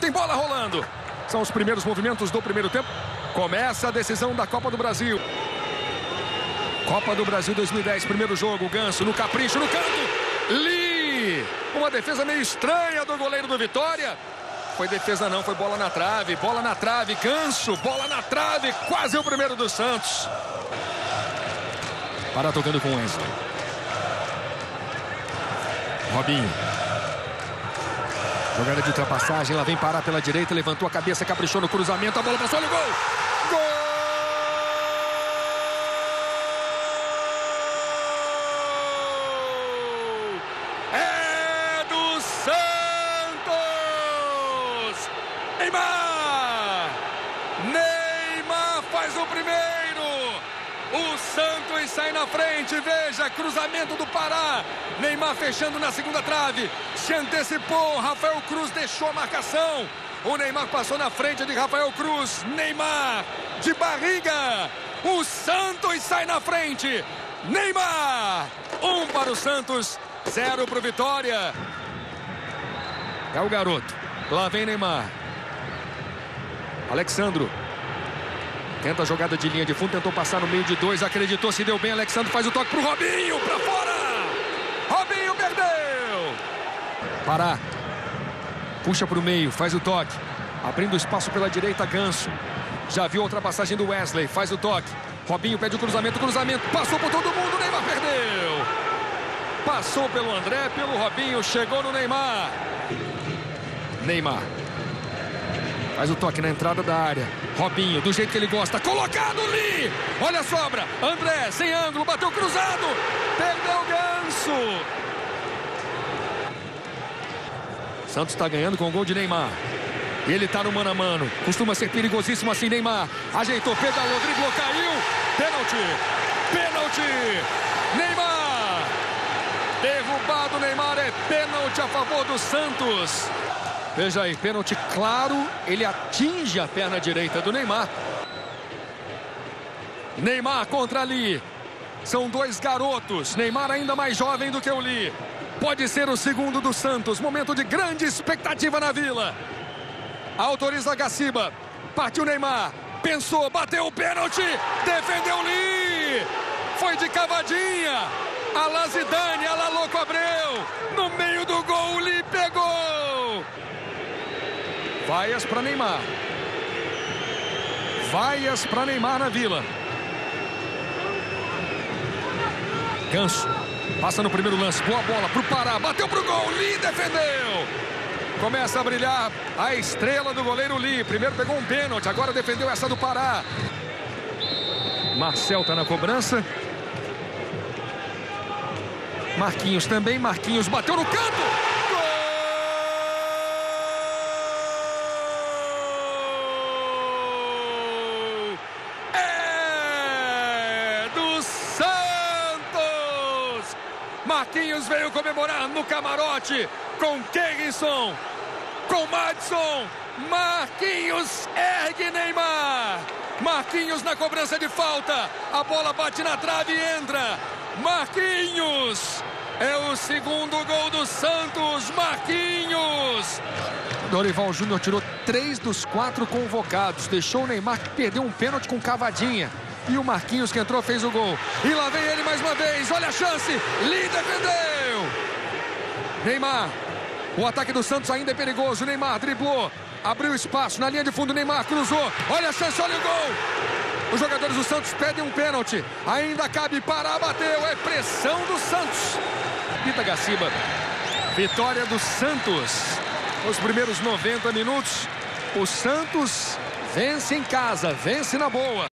Tem bola rolando. São os primeiros movimentos do primeiro tempo. Começa a decisão da Copa do Brasil. Copa do Brasil 2010, primeiro jogo. Ganso no capricho, no canto. Li. Uma defesa meio estranha do goleiro do Vitória. Foi defesa não, foi bola na trave. Bola na trave, Ganso. Bola na trave. Quase o primeiro do Santos. Para tocando com Enzo. Robinho. Jogada de ultrapassagem, ela vem parar pela direita, levantou a cabeça, caprichou no cruzamento, a bola passou, olha o gol! Gol! É do Santos! Neymar! Neymar faz o primeiro! O Santos sai na frente, veja, cruzamento do Pará. Neymar fechando na segunda trave. Se antecipou, Rafael Cruz deixou a marcação. O Neymar passou na frente de Rafael Cruz. Neymar de barriga. O Santos sai na frente. Neymar. Um para o Santos, zero para o Vitória. É o garoto. Lá vem Neymar. Alexandro. Tenta a jogada de linha de fundo, tentou passar no meio de dois, acreditou, se deu bem. Alexandre faz o toque pro Robinho, para fora! Robinho perdeu! Pará. Puxa pro meio, faz o toque. Abrindo espaço pela direita, Ganso. Já viu a ultrapassagem do Wesley, faz o toque. Robinho pede o cruzamento, cruzamento, passou por todo mundo, Neymar perdeu! Passou pelo André, pelo Robinho, chegou no Neymar. Neymar. Faz o toque na entrada da área. Robinho, do jeito que ele gosta. Colocado ali. Olha a sobra. André, sem ângulo, bateu cruzado. Perdeu o ganso. Santos está ganhando com o gol de Neymar. Ele está no mano a mano. Costuma ser perigosíssimo assim, Neymar. Ajeitou, pedalou, driblou, caiu. Pênalti. Pênalti. Neymar. Derrubado Neymar. É pênalti a favor do Santos. Veja aí, pênalti claro, ele atinge a perna direita do Neymar. Neymar contra Lee. São dois garotos. Neymar ainda mais jovem do que o Lee. Pode ser o segundo do Santos. Momento de grande expectativa na Vila. Autoriza Gaciba. Partiu Neymar. Pensou, bateu o pênalti. Defendeu Lee. Foi de cavadinha. Alá Zidane, Alá Louco Abreu. No meio do gol, o Lee pegou. Vaias para Neymar. Vaias para Neymar na Vila. Ganso. Passa no primeiro lance. Boa bola para o Pará. Bateu para o gol. Lee defendeu. Começa a brilhar a estrela do goleiro Lee. Primeiro pegou um pênalti. Agora defendeu essa do Pará. Marcel está na cobrança. Marquinhos também. Marquinhos bateu no canto. Marquinhos veio comemorar no camarote com Kenson, com Madison. Marquinhos ergue Neymar. Marquinhos na cobrança de falta. A bola bate na trave e entra. Marquinhos. É o segundo gol do Santos. Marquinhos. Dorival Júnior tirou três dos quatro convocados. Deixou o Neymar perder um pênalti com cavadinha. E o Marquinhos que entrou fez o gol. E lá vem ele mais uma vez. Olha a chance. Lee defendeu. Neymar. O ataque do Santos ainda é perigoso. Neymar driblou. Abriu espaço na linha de fundo. Neymar cruzou. Olha a chance. Olha o gol. Os jogadores do Santos pedem um pênalti. Ainda cabe parar. Bateu. É pressão do Santos. Pita Gaciba. Vitória do Santos. Os primeiros 90 minutos. O Santos vence em casa. Vence na boa.